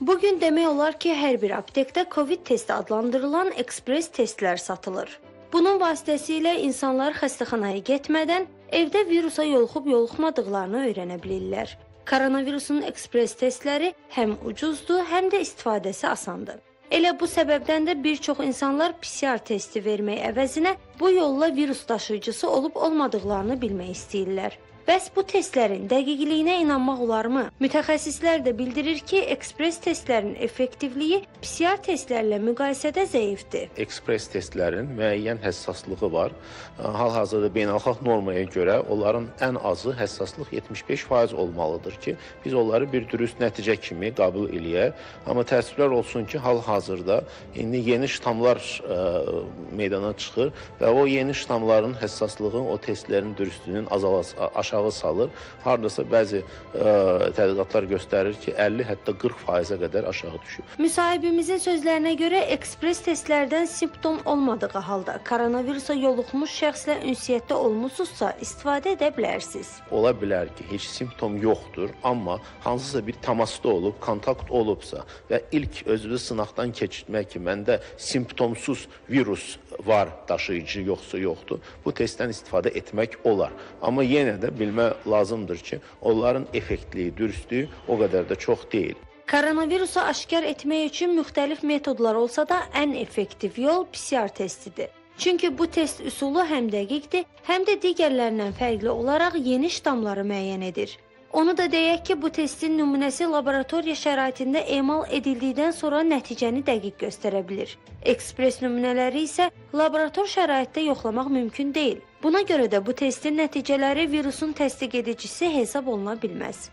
Bu gün demək olar ki, hər bir aptekdə COVID testi adlandırılan ekspres testlər satılır. Bunun vasitəsilə insanlar xəstəxanaya getmədən evdə virusa yoluxub yoluxmadıqlarını öyrənə bilirlər. Koronavirusun ekspres testləri həm ucuzdur, həm də istifadəsi asandır. Elə bu səbəbdən də bir çox insanlar PCR testi vermək əvəzinə bu yolla virus daşıyıcısı olub olmadıqlarını bilmək istəyirlər. Bəs bu testlərin dəqiqliyinə inanmaq olarmı? Mütəxəssislər də bildirir ki, ekspres testlərin effektivliyi PCR testlərlə müqayisədə zəifdir. ekspres testlərin müəyyən həssaslığı var. Hal-hazırda beynəlxalq normaya görə onların ən azı həssaslıq 75% olmalıdır ki, biz onları bir dürüst nəticə kimi qəbul eləyək. Amma təəssüflər olsun ki, hal-hazırda indi yeni ştamlar ə, meydana çıxır və o yeni ştamların həssaslığı o testlərin dürüstlüyünün azala aşağı salır. Hardasa bəzi ə, tədqiqatlar göstərir ki, 50 hətta 40%-ə qədər aşağı düşür. Müsahibimizin sözlərinə görə ekspres testlərdən simptom olmadığı halda koronavirusa yoluxmuş şəxslə ünsiyyətdə olmusunuzsa istifadə edə bilərsiniz. Ola bilər ki, heç simptom yoxdur, amma hansısa bir təmasda olub, kontakt olubsa və ilk özünü sınaqdan keçirmək ki, məndə simptomsuz virus var, daşıyıcı yoxsa yoxdur, bu testdən istifadə etmək olar. Amma yenə də bilmək lazımdır ki, onların effektliyi, dürüstlüyü o qədər də çox deyil. Koronavirusu aşkar etmək üçün müxtəlif metodlar olsa da ən effektiv yol PCR testidir. Çünki bu test üsulu həm dəqiqdir, həm də digərlərindən fərqli olaraq yeni ştamları müəyyən edir. Onu da deyək ki, bu testin nümunəsi laboratoriya şəraitində emal edildikdən sonra nəticəni dəqiq göstərə bilir. Ekspres nümunələri isə laborator şəraitdə yoxlamaq mümkün deyil. Buna görə də bu testin nəticələri virusun təsdiq edicisi hesab oluna bilməz.